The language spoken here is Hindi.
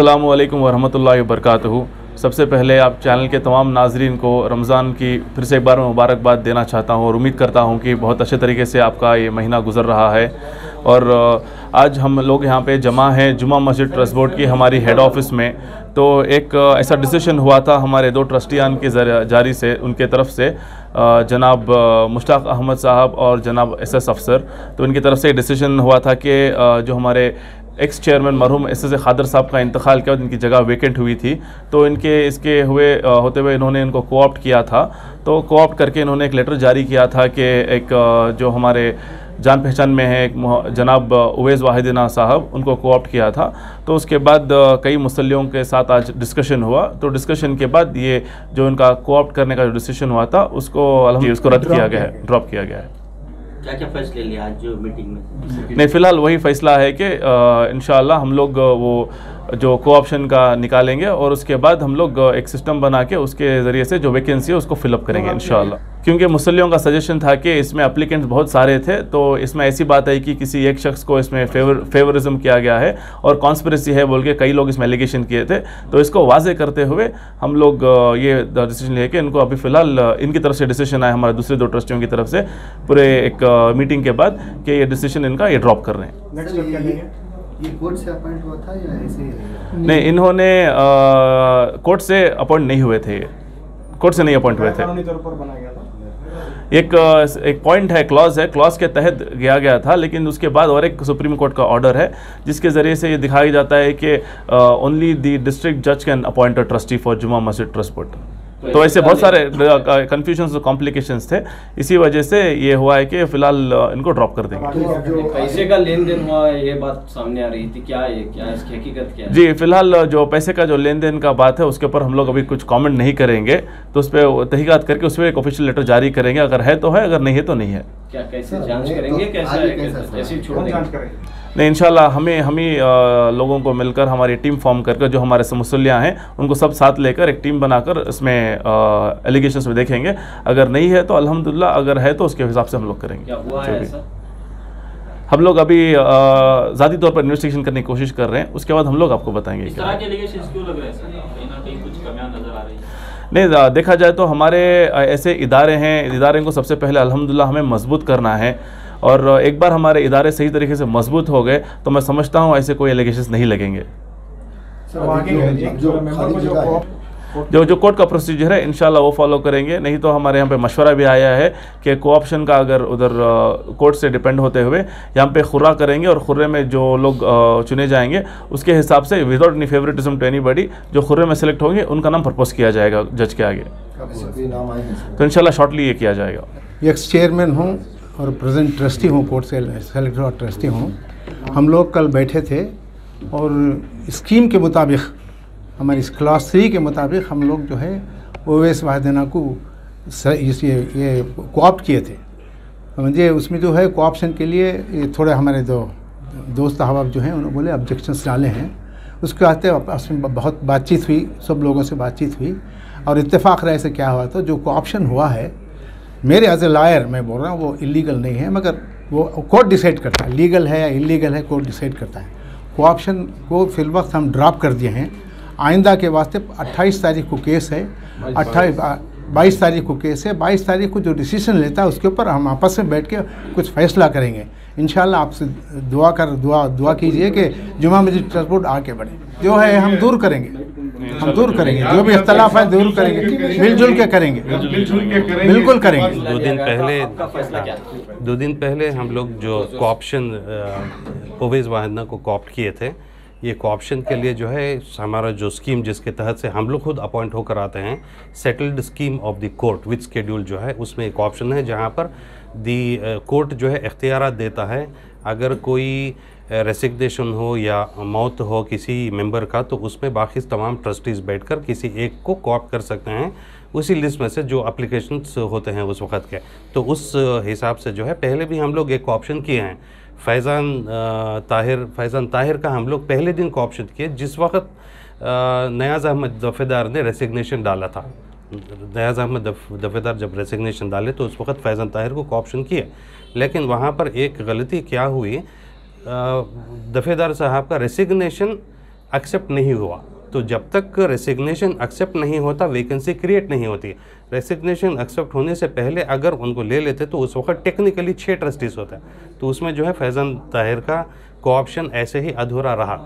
अल्लाम वरहमल वर्क सबसे पहले आप चैनल के तमाम नाजरन को रमज़ान की फिर से एक बार मुबारकबाद देना चाहता हूँ और उम्मीद करता हूँ कि बहुत अच्छे तरीके से आपका ये महीना गुजर रहा है। और आज हम लोग यहाँ पे जमा हैं जुमा मस्जिद ट्रस्ट बोर्ड की हमारी हेड ऑफ़िस में। तो एक ऐसा डिसीशन हुआ था हमारे दो ट्रस्टियान के जारी से, उनके तरफ़ से जनाब मुश्ताक अहमद साहब और जनाब एस एस अफसर। तो इनकी तरफ़ से डिसीज़न हुआ था कि जो हमारे एक्स चेयरमैन मरहूम एस एस ए खादर साहब का इंतकाल किया इनकी जगह वेकेंट हुई थी। तो इनके, इसके हुए होते हुए इन्होंने इनको कोऑप्ट किया था। तो कोऑप्ट करके इन्होंने एक लेटर जारी किया था कि एक जो हमारे जान पहचान में है, एक जनाब उवैज़ वाहिदना साहब, उनको कोऑप्ट किया था। तो उसके बाद कई मुसलियों के साथ आज डिस्कशन हुआ। तो डिस्कशन के बाद ये जो इनका कोऑप्ट करने का जो डिसीज़न हुआ था, उसको उसको रद्द किया गया है ड्रॉप किया गया है। क्या क्या फैसले लिए आज जो मीटिंग में? नहीं फ़िलहाल वही फ़ैसला है कि इन हम लोग वो जो को ऑप्शन का निकालेंगे और उसके बाद हम लोग एक सिस्टम बना के उसके ज़रिए से जो वैकेंसी है उसको फिलअप करेंगे इन क्योंकि मुसलियों का सजेशन था कि इसमें अप्लीकेंट्स बहुत सारे थे तो इसमें ऐसी बात आई कि किसी एक शख्स को इसमें फेवर फेवरिज्म किया गया है और कॉन्स्परेसी है बोल के कई लोग इसमें एलिगेशन किए थे। तो इसको वाजे करते हुए हम लोग ये डिसीज़न लिए कि इनको अभी फ़िलहाल इनकी तरफ़ से डिसीज़न आया हमारे दूसरे दो ट्रस्टियों की तरफ़ से पूरे एक मीटिंग के बाद कि ये डिसीज़न इनका ये ड्रॉप कर रहे हैं। ये कोर्ट से अपॉइंट हुआ था या ऐसे नहीं इन्होंने कोर्ट से अपॉइंट नहीं हुए थे कोर्ट से नहीं अपॉइंट हुए थे। एक एक पॉइंट है क्लॉज है। क्लॉज के तहत गया गया था लेकिन उसके बाद और एक सुप्रीम कोर्ट का ऑर्डर है जिसके ज़रिए से ये दिखाया जाता है कि ओनली द डिस्ट्रिक्ट जज can appoint a trustee for Juma Masjid trust board तो ऐसे बहुत सारे कन्फ्यूज़न और कॉम्प्लिकेशन थे। इसी वजह से ये हुआ है कि फ़िलहाल इनको ड्रॉप कर देंगे। पैसे का लेन देन हुआ ये बात सामने आ रही थी। क्या है क्या इसकी हकीकत क्या है? जी फ़िलहाल जो पैसे का जो लेन देन का बात है उसके ऊपर हम लोग अभी कुछ कमेंट नहीं करेंगे। तो उस पर तहकीकत करके उस पर एक ऑफिशियल लेटर जारी करेंगे। अगर है तो है अगर नहीं है तो नहीं है। क्या कैसे जाँच करेंगे? कैसे कैसे छोड़ देंगे? नहीं इंशाल्लाह हमें हम ही लोगों को मिलकर हमारी टीम फॉर्म करके जो हमारे मुसलियाँ हैं उनको सब साथ लेकर एक टीम बनाकर इसमें एलिगेशन में देखेंगे। अगर नहीं है तो अल्हम्दुलिल्लाह अगर है तो उसके हिसाब से हम लोग करेंगे? हम लोग अभी ज़्यादा तौर पर इन्वेस्टिगेशन करने की कोशिश कर रहे हैं उसके बाद हम लोग आपको बताएँगे नहीं देखा जाए तो हमारे ऐसे इदारे हैं इदारे को सबसे पहले अलहमदिल्ला हमें मज़बूत करना है। और एक बार हमारे इदारे सही तरीके से मज़बूत हो गए तो मैं समझता हूँ ऐसे कोई एलिगेशन नहीं लगेंगे। जो जो कोर्ट का प्रोसीजर है इनशाला वो फॉलो करेंगे। नहीं तो हमारे यहाँ पे मशवरा भी आया है कि कोऑप्शन का अगर उधर कोर्ट से डिपेंड होते हुए यहाँ पे खुर्रा करेंगे और खुर्रे में जो लोग चुने जाएँगे उसके हिसाब से without any favouritism to anybody जो खुर्रे में सेलेक्ट होंगे उनका नाम प्रपोज किया जाएगा जज के आगे। तो इनशाला शॉर्टली ये किया जाएगा। एक्स चेयरमैन हूँ और प्रेजेंट ट्रस्टी हूँ कोर्ट से सेलेक्टर और ट्रस्टी हूँ। हम लोग कल बैठे थे और स्कीम के मुताबिक हमारी इस क्लास थ्री के मुताबिक हम लोग जो है ओवैस वाहदेना को ये ये कोऑप्ट किए थे। समझिए उसमें जो है कोऑप्शन के लिए ये थोड़े हमारे दो, दोस्त अहबाब जो हैं, उन्होंने बोले ऑब्जेक्शंस डाले हैं। उसके आते आपस में बहुत बातचीत हुई, सब लोगों से बातचीत हुई। और इत्तेफाक राय से क्या हुआ तो जो कोऑप्शन हुआ है, मेरे एज ए लायर मैं बोल रहा हूँ, वो इलीगल नहीं है, मगर वो कोर्ट डिसाइड करता है। लीगल है या इलीगल है कोर्ट डिसाइड करता है। कोऑप्शन को फिल वक्त हम ड्रॉप कर दिए हैं। आइंदा के वास्ते 28 तारीख को केस है अट्ठाईस बाईस। तारीख को केस है। बाईस तारीख को जो डिसीज़न लेता है उसके ऊपर हम आपस में बैठ के कुछ फैसला करेंगे। इन आपसे दुआ कर दुआ दुआ कीजिए कि जुमा मस्जिद ट्रांसपोर्ट आगे बढ़े। जो है हम दूर करेंगे। हम दूर करेंगे। जो भी इख्तलाफ है दूर करेंगे। मिलजुल के करेंगे। बिल्कुल करेंगे। दो दिन पहले दो दिन पहले हम लोग जो कॉप्शन ओवेज वाहिदा को कॉप्ट किए थे ये कॉप्शन के लिए जो है, हमारा जो स्कीम जिसके तहत से हम लोग खुद अपॉइंट होकर आते हैं settled scheme of the court with schedule जो है, उसमें एक ऑप्शन है जहाँ पर दी कोर्ट जो है इख्तियार देता है। अगर कोई रेसिग्नेशन हो या मौत हो किसी मेंबर का तो उसमें बाकी तमाम ट्रस्टीज़ बैठकर किसी एक को कॉप कर सकते हैं। उसी लिस्ट में से जो अप्लीकेशन होते हैं उस वक़्त के। तो उस हिसाब से जो है, पहले भी हम लोग एक ऑप्शन किए हैं। फैज़ान ताहिर फैज़ान ताहिर का हम लोग पहले दिन को ऑप्शन किए, जिस वक्त नयाज़ अहमद दफ़ेदार ने रेसिग्नेशन डाला था। नयाज़ अहमद दफ़ेदार जब रेसिग्नेशन डाले तो उस वक्त फैज़ान ताहिर को ऑप्शन किया लेकिन वहाँ पर एक गलती क्या हुई? दफ़ेदार साहब का रेसिग्नेशन एक्सेप्ट नहीं हुआ। तो जब तक रेसिग्नेशन एक्सेप्ट नहीं होता वैकेंसी क्रिएट नहीं होती। रेसिग्नेशन एक्सेप्ट होने से पहले अगर उनको ले लेते तो उस वक्त टेक्निकली छः ट्रस्टीज होता। है तो उसमें जो है फैज़ान ताहिर का कोऑप्शन ऐसे ही अधूरा रहा।